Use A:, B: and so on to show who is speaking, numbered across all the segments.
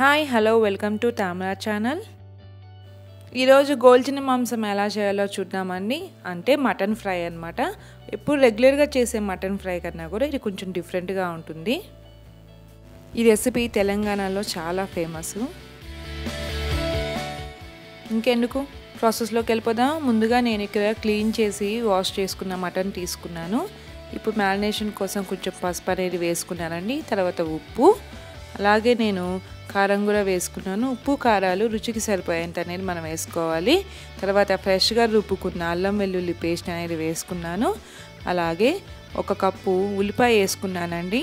A: Hi hello welcome to Tamara channel. ఈరోజు గోల్చిన మాంసం ఎలా చేయాలో చూద్దామండి. అంటే మటన్ ఫ్రై అనమాట ఎప్పుడు రెగ్యులర్గా చేసే మటన్ ఫ్రై కన్నా కూడా ఇది కొంచెం డిఫరెంట్గా ఉంటుంది. ఈ రెసిపీ తెలంగాణలో చాలా ఫేమస్. ఇంకెందుకు? ప్రాసెస్లోకి వెళ్ళిపోదాం. ముందుగా నేను ఇక్కడ క్లీన్ చేసి వాష్ చేసుకున్న మటన్ తీసుకున్నాను. ఇప్పుడు మ్యారినేషన్ కోసం కొంచెం పసుపు అనేది వేసుకున్నానండి. తర్వాత ఉప్పు. అలాగే నేను కారం కూడా వేసుకున్నాను. ఉప్పు కారాలు రుచికి సరిపోయేంత అనేది మనం వేసుకోవాలి. తర్వాత ఫ్రెష్గా రుబ్బుకున్న అల్లం వెల్లుల్లి పేస్ట్ అనేది వేసుకున్నాను. అలాగే ఒక కప్పు ఉల్లిపాయ వేసుకున్నానండి.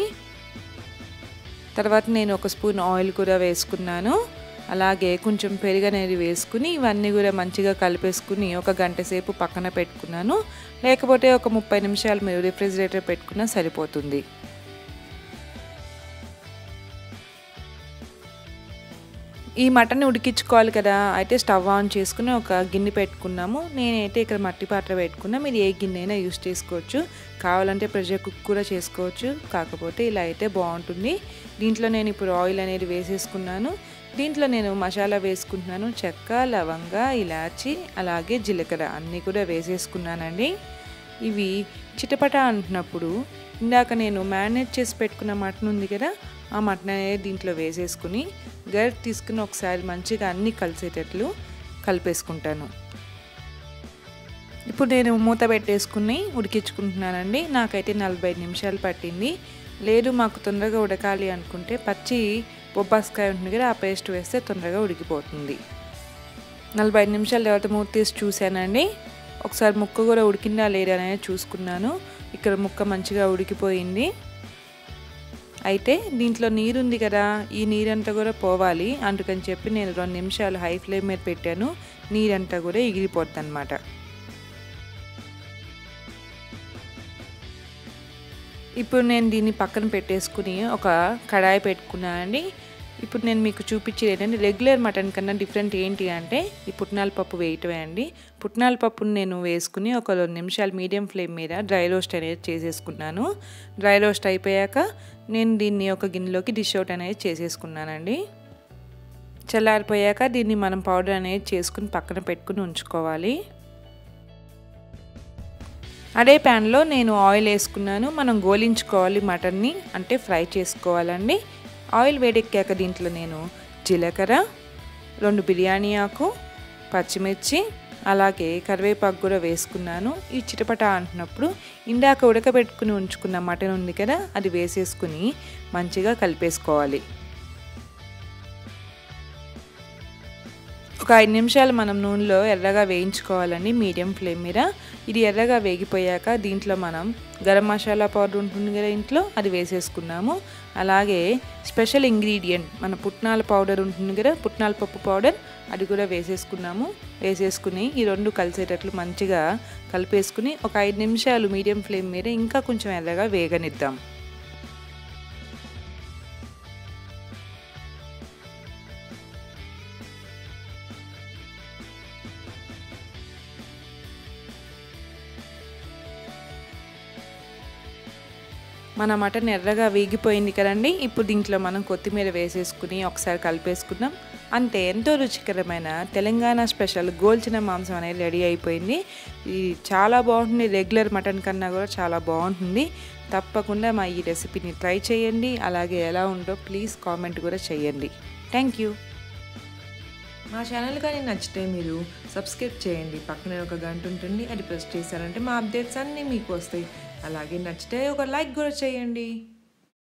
A: తర్వాత నేను ఒక స్పూన్ ఆయిల్ కూడా వేసుకున్నాను. అలాగే కొంచెం పెరుగు అనేది వేసుకుని ఇవన్నీ కూడా మంచిగా కలిపేసుకుని ఒక గంట సేపు పక్కన పెట్టుకున్నాను. లేకపోతే ఒక ముప్పై నిమిషాలు మీరు రిఫ్రిజిరేటర్ పెట్టుకున్నా సరిపోతుంది. ఈ మటన్ ఉడికించుకోవాలి కదా అయితే స్టవ్ ఆన్ చేసుకుని ఒక గిన్నె పెట్టుకున్నాము. నేనైతే ఇక్కడ మట్టి పాత్ర పెట్టుకున్నా. మీరు ఏ గిన్నె అయినా యూస్ చేసుకోవచ్చు. కావాలంటే ప్రెషర్ కుక్ కూడా చేసుకోవచ్చు. కాకపోతే ఇలా అయితే బాగుంటుంది. దీంట్లో నేను ఇప్పుడు ఆయిల్ అనేది వేసేసుకున్నాను. దీంట్లో నేను మసాలా వేసుకుంటున్నాను. చెక్క లవంగ ఇలాచి అలాగే జీలకర్ర అన్నీ కూడా వేసేసుకున్నానండి. ఇవి చిటపట అంటున్నప్పుడు ఇందాక నేను మ్యారినేట్ చేసి పెట్టుకున్న మటన్ ఉంది కదా ఆ మటన్ అనేది దీంట్లో వేసేసుకుని గరిట తీసుకుని ఒకసారి మంచిగా అన్నీ కలిసేటట్లు కలిపేసుకుంటాను. ఇప్పుడు నేను మూత పెట్టేసుకుని ఉడికించుకుంటున్నానండి. నాకైతే నలభై నిమిషాలు పట్టింది. లేదు మాకు తొందరగా ఉడకాలి అనుకుంటే పచ్చి బొబ్బాస్కాయ ఉంటుంది కదా ఆ పేస్ట్ వేస్తే తొందరగా ఉడికిపోతుంది. నలభై నిమిషాల తర్వాత మూత తీసి చూశానండి. ఒకసారి ముక్క కూడా ఉడికిందా లేదా అనేది చూసుకున్నాను. ఇక్కడ ముక్క మంచిగా ఉడికిపోయింది. అయితే దీంట్లో నీరు ఉంది కదా ఈ నీరంతా కూడా పోవాలి. అందుకని చెప్పి నేను రెండు నిమిషాలు హై ఫ్లేమ్ మీద పెట్టాను. నీరంతా కూడా ఎగిరిపోద్ది అనమాట ఇప్పుడు నేను దీన్ని పక్కన పెట్టేసుకుని ఒక కడాయి పెట్టుకున్నానండి. ఇప్పుడు నేను మీకు చూపించేది ఏంటంటే రెగ్యులర్ మటన్ కన్నా డిఫరెంట్ ఏంటి అంటే ఈ పుట్నాల పప్పు వేయటమే అండి. పుట్నాల పప్పును నేను వేసుకుని ఒక రెండు నిమిషాలు మీడియం ఫ్లేమ్ మీద డ్రై రోస్ట్ అనేది చేసేసుకున్నాను. డ్రై రోస్ట్ అయిపోయాక నేను దీన్ని ఒక గిన్నెలోకి డిష్ అవుట్ అనేది చేసేసుకున్నానండి. చల్లారిపోయాక దీన్ని మనం పౌడర్ అనేది చేసుకుని పక్కన పెట్టుకుని ఉంచుకోవాలి. అదే ప్యాన్లో నేను ఆయిల్ వేసుకున్నాను. మనం గోలించుకోవాలి మటన్ని అంటే ఫ్రై చేసుకోవాలండి. ఆయిల్ వేడెక్కాక దీంట్లో నేను జీలకర్ర రెండు బిర్యానీ ఆకు పచ్చిమిర్చి అలాగే కరివేపాకు కూడా వేసుకున్నాను. ఈ చిటపట అంటున్నప్పుడు ఇందాక ఉడకబెట్టుకుని ఉంచుకున్న మటన్ ఉంది కదా అది వేసేసుకుని మంచిగా కలిపేసుకోవాలి. ఒక ఐదు నిమిషాలు మనం నూనెలో ఎర్రగా వేయించుకోవాలండి మీడియం ఫ్లేమ్ మీద. ఇది ఎర్రగా వేగిపోయాక దీంట్లో మనం గరం మసాలా పౌడర్ ఉంటుంది కదా ఇంట్లో అది వేసేసుకున్నాము. అలాగే స్పెషల్ ఇంగ్రీడియంట్ మన పుట్నాల పౌడర్ ఉంటుంది కదా పుట్నాల పప్పు పౌడర్ అది కూడా వేసేసుకున్నాము. వేసేసుకుని ఈ రెండు కలిసేటట్లు మంచిగా కలిపేసుకుని ఒక ఐదు నిమిషాలు మీడియం ఫ్లేమ్ మీద ఇంకా కొంచెం ఎర్రగా వేగనిద్దాం. మన మటన్ ఎర్రగా వేగిపోయింది కదండి. ఇప్పుడు దీంట్లో మనం కొత్తిమీర వేసేసుకుని ఒకసారి కలిపేసుకుందాం. అంతే ఎంతో రుచికరమైన తెలంగాణ స్పెషల్ గోల్చిన మాంసం అనేది రెడీ అయిపోయింది. ఇది చాలా బాగుంటుంది రెగ్యులర్ మటన్ కన్నా కూడా చాలా బాగుంటుంది. తప్పకుండా మా ఈ రెసిపీని ట్రై చేయండి. అలాగే ఎలా ఉందో ప్లీజ్ కామెంట్ కూడా చేయండి. Thank you. మా ఛానల్ కానీ నచ్చితే మీరు సబ్స్క్రైబ్ చేయండి. పక్కనే ఒక గంట ఉంటుంది అది ప్రెస్ చేశారంటే మా అప్డేట్స్ అన్నీ మీకు వస్తాయి. అలాగే నచ్చితే ఒక లైక్ కూడా చేయండి.